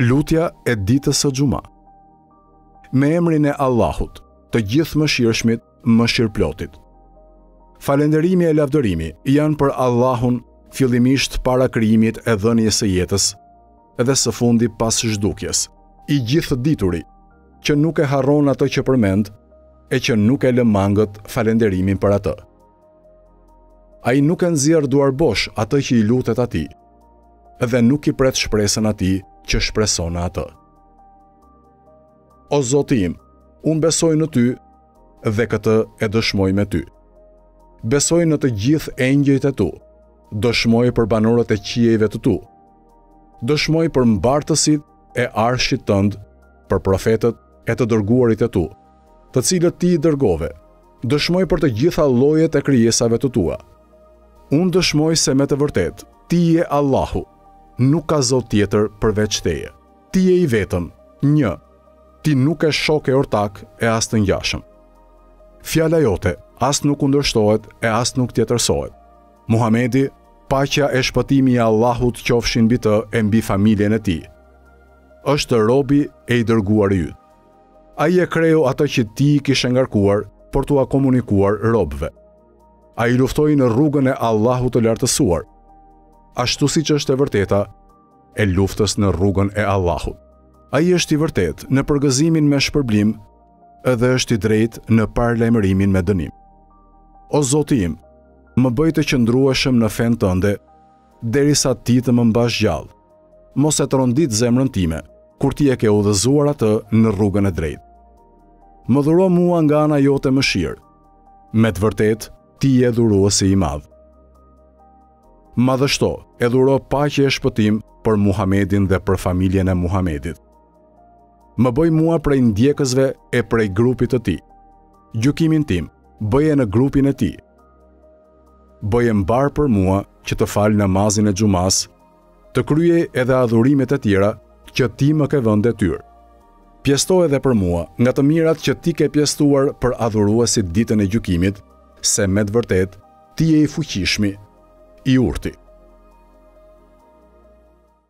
Lutja e ditës së xhuma. Me emrin e Allahut, të gjithëmëshirshmit, mëshirëplotit. Falënderimi e lavdërimi janë për Allahun fillimisht para krijimit e dhënies së jetës dhe së fundi pas zhdukjes. I gjithëdituri që nuk e harron atë që përmend e që nuk e lë mangët falënderimin për atë. Ai nuk e nxjerr duarbosh atë që i lutet atij, dhe nuk i pret shpresën atij që shpreson në atë. O Zoti im, unë besoj në ty dhe këtë e dëshmoj me ty. Besoj në të gjithë engjëjt e tu, dëshmoj për banorët e qiejve të tu, dëshmoj për mbartësit e arshit tënd, për profetët e të dërguarit e tu, të cilët ti i dërgove, dëshmoj për të gjitha llojet e krijesave të tua, Unë dëshmoj se me të vërtetë, Ti je Allahu. Nuk ka zot tjetër përveç Teje. Ti je i vetëm, Një. Ti nuk ke shok e ortak e as të ngjashëm. Fjala jote as nuk kundërshtohet e as nuk tjetërsohet. Muhamedi, paqja e shpëtimi i Allahut qofshin mbi të e mbi familjen e tij, është robi e i dërguari yt. Ai e kreu atë që ti i kishe ngarkuar për t'ua komunikuar robëve. Ai luftoi në rrugën e Allahut të lartësuar, ashtu siç është e vërteta e luftës në rrugën e Allahut. Ai është i vërtetë në përgëzimin me shpërblim dhe është i drejtë në paralajmërimin me dënim. O zoti im, më bëj të qëndrueshëm në fenë tënde, derisa ti të më mbash gjallë. Mos e trondit zemrën time, kur ti e ke udhëzuar atë në rrugën e drejtë. Më dhuro mua nga ana jote mëshirë, Me të vërtetë, ti je dhuruesi i madh. Madhështo, e dhuro paqe e shpëtim për Muhamedin dhe për familjen e Muhamedit. Më bëj mua prej ndjekësve e prej grupit të tij. Gjykimin tim bëje në grupin e tij. Bëje mbarë për mua që të fal namazin e xhumasë Të kryej edhe adhurimet e tjera që ti më ke vënë detyrë. Pjesëto edhe për mua nga të mirat që ti ke pjesëtuar për adhuruesit ditën e gjykimit, se me të vërtetë ti je i fuqishmi, i urti.